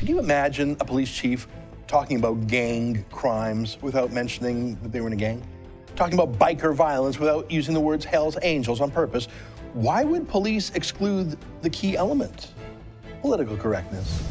Can you imagine a police chief talking about gang crimes without mentioning that they were in a gang? Talking about biker violence without using the words Hell's Angels on purpose? Why would police exclude the key element? Political correctness.